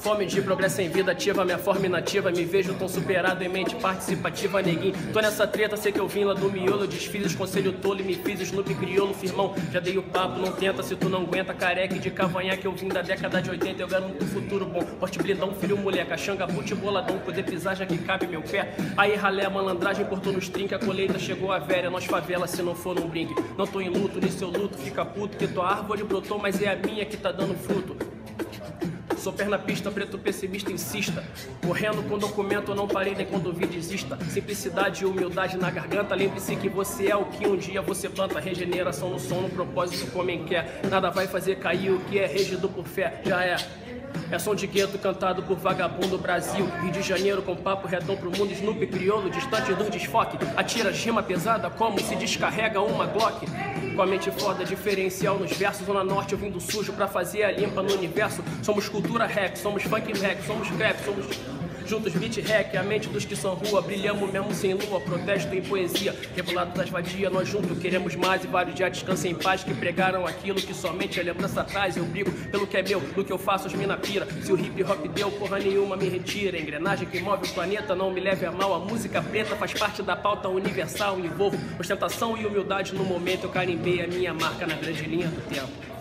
fome de progresso em vida ativa, minha forma inativa. Me vejo tão superado em mente participativa, neguinho. Tô nessa treta, sei que eu vim lá do miolo. Desfiz conselho tolo e me fiz Snoop crioulo, firmão. Já dei o papo, não tenta se tu não aguenta. Careca de cavanhaque, eu vim da década de 80. Eu garanto um futuro bom. Porte blindão, filho, mulher, caxanga, pute, boladão. Poder pisar já que cabe meu pé. Aí ralé, a malandragem cortou nos trinca. A colheita chegou a velha, nós favela se não for num brinque. Não tô em luto, nem seu luto, fica puto. Que tua árvore brotou, mas é a minha que tá dando fruto. Sou perna pista, preto pessimista, insista. Correndo com documento, não parei nem quando vi desista. Simplicidade e humildade na garganta. Lembre-se que você é o que um dia você planta. Regeneração no som, no propósito, como quem quer. Nada vai fazer cair o que é regido por fé. Já é. É som de gueto cantado por vagabundo Brasil Rio de Janeiro com papo retom pro mundo Snoop crioulo, distante do desfoque Atira rima pesada como se descarrega uma Glock A mente foda, diferencial. Nos versos Zona Norte eu vim do sujo pra fazer a limpa no universo. Somos cultura rap, somos funk rap, somos crap, somos Juntos beat hack, a mente dos que são rua. Brilhamos mesmo sem lua, protesto em poesia. Rebolado das vadias, nós juntos queremos mais. E vários já descansem em paz Que pregaram aquilo que somente a lembrança traz. Eu brigo pelo que é meu, do que eu faço as mina pira. Se o hip hop deu, porra nenhuma me retira. Engrenagem que move o planeta, não me leve a mal. A música preta faz parte da pauta universal. Envolvo ostentação e humildade no momento. Eu carimbei a minha marca na grande linha do tempo